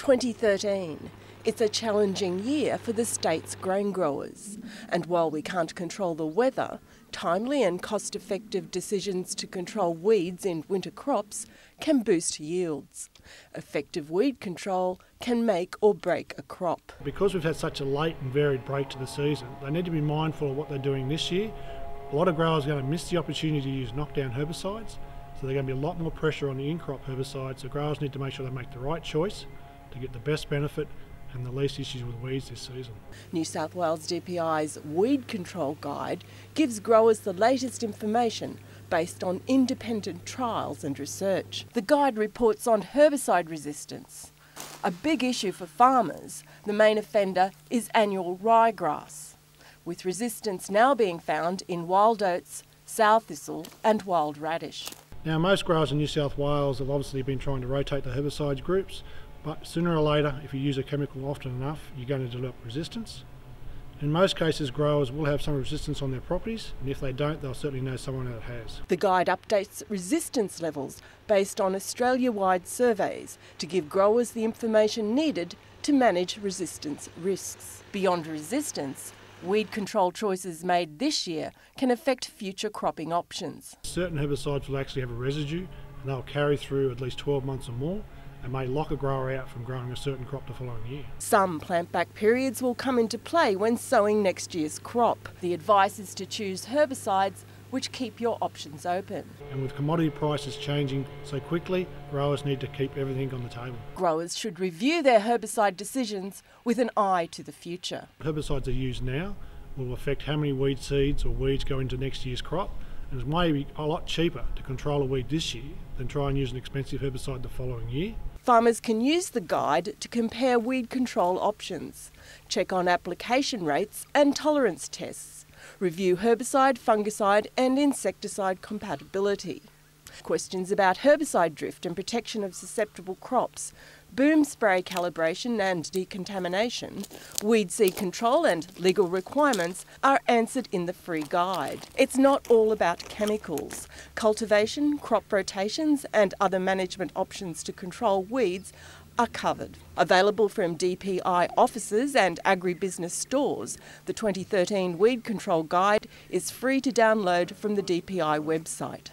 2013. It's a challenging year for the state's grain growers. And while we can't control the weather, timely and cost effective decisions to control weeds in winter crops can boost yields. Effective weed control can make or break a crop. Because we've had such a late and varied break to the season, they need to be mindful of what they're doing this year. A lot of growers are going to miss the opportunity to use knockdown herbicides, so there's going to be a lot more pressure on the in-crop herbicides. So growers need to make sure they make the right choice to get the best benefit and the least issues with weeds this season. New South Wales DPI's Weed Control Guide gives growers the latest information based on independent trials and research. The guide reports on herbicide resistance. A big issue for farmers, the main offender is annual ryegrass, with resistance now being found in wild oats, sow thistle and wild radish. Now most growers in New South Wales have obviously been trying to rotate the herbicides groups but sooner or later, if you use a chemical often enough, you're going to develop resistance. In most cases, growers will have some resistance on their properties, and if they don't, they'll certainly know someone that has. The guide updates resistance levels based on Australia wide surveys to give growers the information needed to manage resistance risks. Beyond resistance, weed control choices made this year can affect future cropping options. Certain herbicides will actually have a residue and they'll carry through at least 12 months or more and may lock a grower out from growing a certain crop the following year. Some plant back periods will come into play when sowing next year's crop. The advice is to choose herbicides which keep your options open. And with commodity prices changing so quickly, growers need to keep everything on the table. Growers should review their herbicide decisions with an eye to the future. Herbicides are used now will affect how many weed seeds or weeds go into next year's crop and it's maybe a lot cheaper to control a weed this year than try and use an expensive herbicide the following year. Farmers can use the guide to compare weed control options, check on application rates and tolerance tests, review herbicide, fungicide and insecticide compatibility. Questions about herbicide drift and protection of susceptible crops, boom spray calibration and decontamination, weed seed control and legal requirements are answered in the free guide. It's not all about chemicals. Cultivation, crop rotations and other management options to control weeds are covered. Available from DPI offices and agribusiness stores, the 2013 Weed Control Guide is free to download from the DPI website.